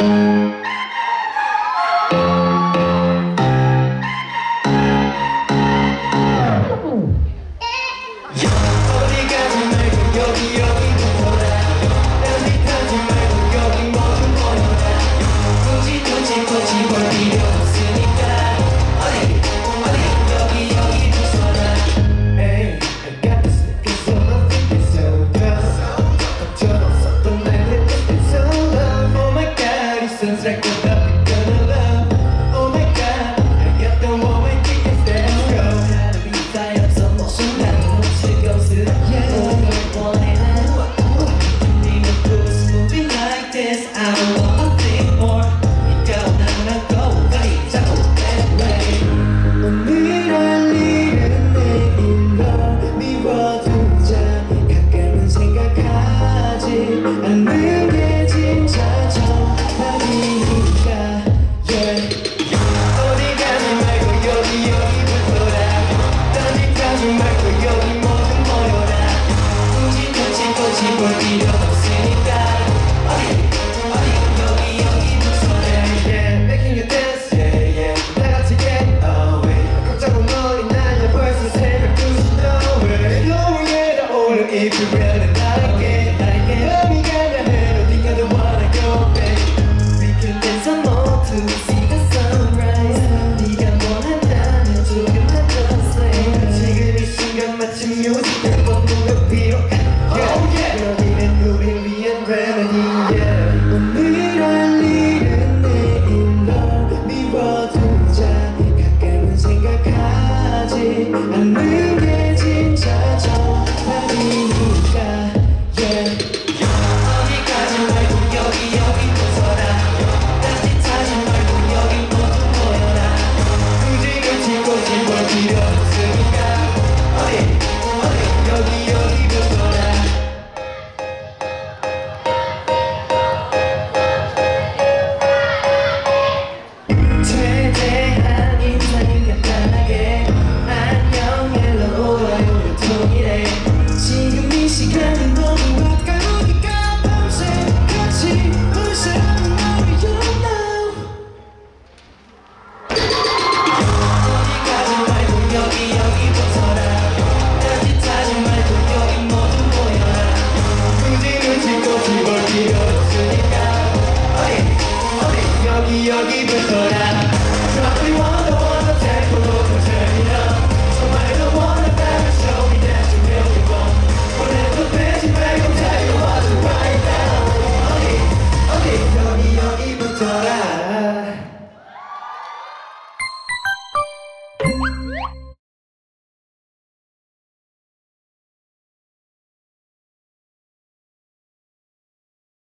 어디 baby, really. Yeah. strength.